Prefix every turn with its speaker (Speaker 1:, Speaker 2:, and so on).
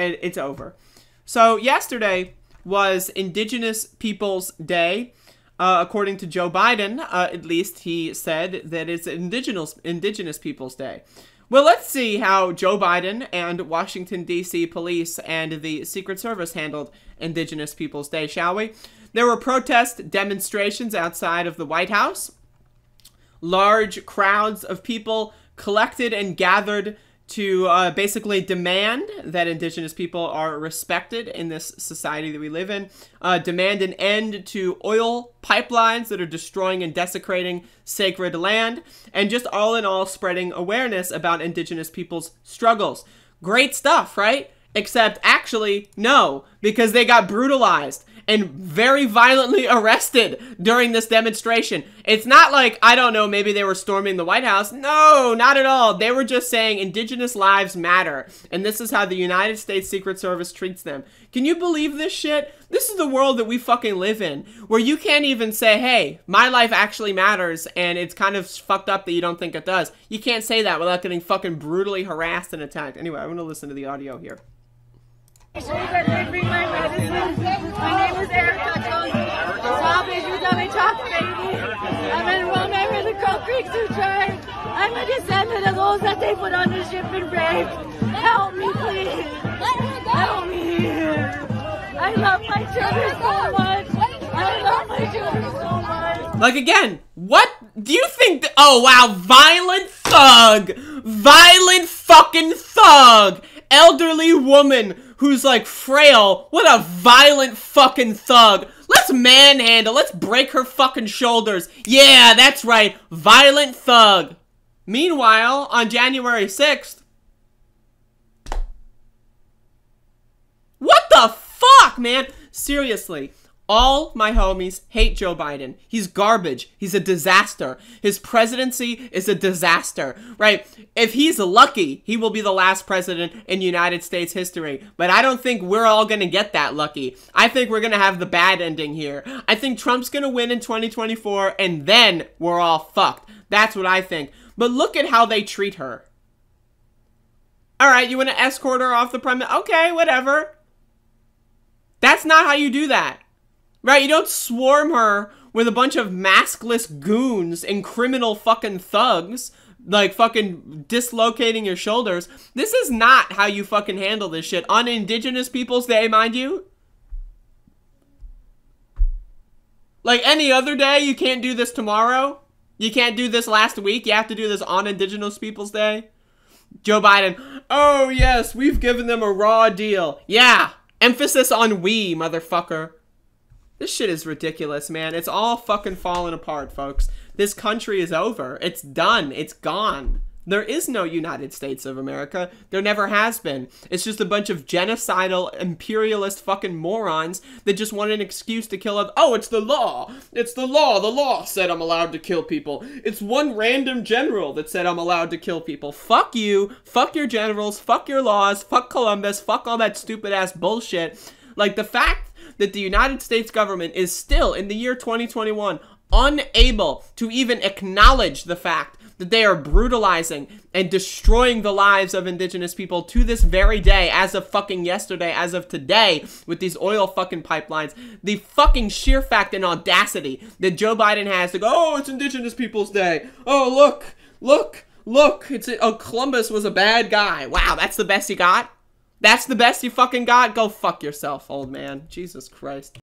Speaker 1: and it's over. So yesterday was Indigenous Peoples Day. Uh, according to Joe Biden, uh, at least he said that it's Indigenous Indigenous Peoples Day. Well, let's see how Joe Biden and Washington D.C. police and the Secret Service handled Indigenous Peoples Day, shall we? There were protest demonstrations outside of the White House. Large crowds of people collected and gathered to uh, basically demand that indigenous people are respected in this society that we live in, uh, demand an end to oil pipelines that are destroying and desecrating sacred land, and just all in all spreading awareness about indigenous people's struggles. Great stuff, right? Except actually, no, because they got brutalized and very violently arrested during this demonstration. It's not like, I don't know, maybe they were storming the White House. No, not at all. They were just saying indigenous lives matter. And this is how the United States Secret Service treats them. Can you believe this shit? This is the world that we fucking live in, where you can't even say, hey, my life actually matters, and it's kind of fucked up that you don't think it does. You can't say that without getting fucking brutally harassed and attacked. Anyway, I'm gonna listen to the audio here.
Speaker 2: Creek Sioux Tribe. I'm a descendant of those that they put on the ship and raped. Help me, please. Help me. I love my children so much. I love my children so much.
Speaker 1: Like again, what do you think? Th- oh wow, violent thug, violent fucking thug, elderly woman who's like frail. What a violent fucking thug. Let's manhandle. Let's break her fucking shoulders. Yeah, that's right, violent thug. Meanwhile, on January 6th, what the fuck, man? Seriously, all my homies hate Joe Biden. He's garbage. He's a disaster. His presidency is a disaster, right? If he's lucky, he will be the last president in United States history. But I don't think we're all going to get that lucky. I think we're going to have the bad ending here. I think Trump's going to win in 2024 and then we're all fucked. That's what I think. But look at how they treat her. All right, you want to escort her off the premise? Okay, whatever. That's not how you do that. Right, you don't swarm her with a bunch of maskless goons and criminal fucking thugs, like fucking dislocating your shoulders. This is not how you fucking handle this shit. On Indigenous Peoples Day, mind you. Like any other day, you can't do this tomorrow. You can't do this last week. You have to do this on Indigenous Peoples Day. Joe Biden, oh yes, we've given them a raw deal. Yeah, emphasis on we, motherfucker. This shit is ridiculous, man. It's all fucking falling apart, folks. This country is over. It's done. It's gone. There is no United States of America. There never has been. It's just a bunch of genocidal, imperialist fucking morons that just want an excuse to kill us. Oh, it's the law. It's the law. The law said I'm allowed to kill people. It's one random general that said I'm allowed to kill people. Fuck you. Fuck your generals. Fuck your laws. Fuck Columbus. Fuck all that stupid ass bullshit. Like the fact that the United States government is still, in the year 2021, unable to even acknowledge the fact that they are brutalizing and destroying the lives of indigenous people to this very day, as of fucking yesterday, as of today, with these oil fucking pipelines. The fucking sheer fact and audacity that Joe Biden has to go, oh, it's Indigenous Peoples Day. Oh, look, look, look, it's oh, Columbus was a bad guy. Wow, that's the best he got? That's the best you fucking got? Go fuck yourself, old man. Jesus Christ.